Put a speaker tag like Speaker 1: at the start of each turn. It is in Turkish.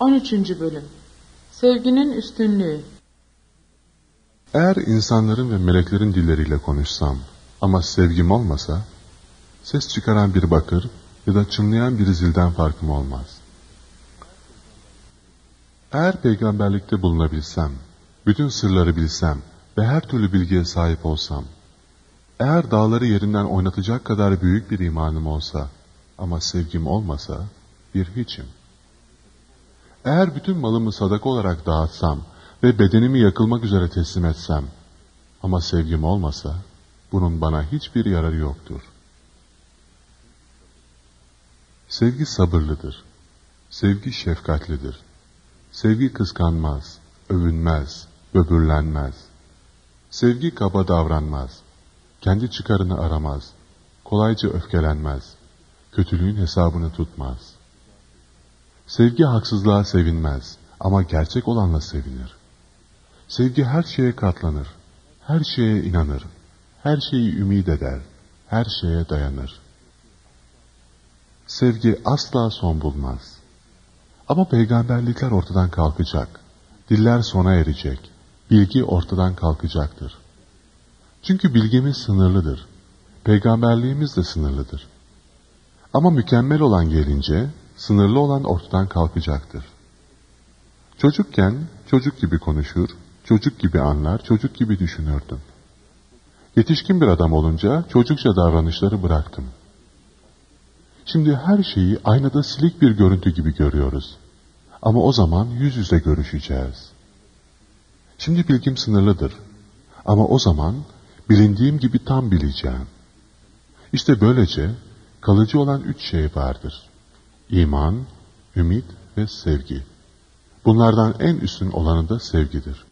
Speaker 1: 13. Bölüm Sevginin Üstünlüğü
Speaker 2: Eğer insanların ve meleklerin dilleriyle konuşsam ama sevgim olmasa, ses çıkaran bir bakır ya da çınlayan bir zilden farkım olmaz. Eğer peygamberlikte bulunabilsem, bütün sırları bilsem ve her türlü bilgiye sahip olsam, eğer dağları yerinden oynatacak kadar büyük bir imanım olsa ama sevgim olmasa bir hiçim. Eğer bütün malımı sadaka olarak dağıtsam ve bedenimi yakılmak üzere teslim etsem ama sevgim olmasa bunun bana hiçbir yararı yoktur. Sevgi sabırlıdır. Sevgi şefkatlidir. Sevgi kıskanmaz, övünmez, böbürlenmez. Sevgi kaba davranmaz. Kendi çıkarını aramaz. Kolayca öfkelenmez. Kötülüğün hesabını tutmaz. Sevgi haksızlığa sevinmez ama gerçek olanla sevinir. Sevgi her şeye katlanır, her şeye inanır, her şeyi ümit eder, her şeye dayanır. Sevgi asla son bulmaz. Ama peygamberlikler ortadan kalkacak, diller sona erecek, bilgi ortadan kalkacaktır. Çünkü bilgimiz sınırlıdır, peygamberliğimiz de sınırlıdır. Ama mükemmel olan gelince, sınırlı olan ortadan kalkacaktır. Çocukken çocuk gibi konuşur, çocuk gibi anlar, çocuk gibi düşünürdüm. Yetişkin bir adam olunca çocukça davranışları bıraktım. Şimdi her şeyi aynada silik bir görüntü gibi görüyoruz. Ama o zaman yüz yüze görüşeceğiz. Şimdi bilgim sınırlıdır. Ama o zaman bilindiğim gibi tam bileceğim. İşte böylece kalıcı olan üç şey vardır. İman, ümit ve sevgi. Bunlardan en üstün olanı da sevgidir.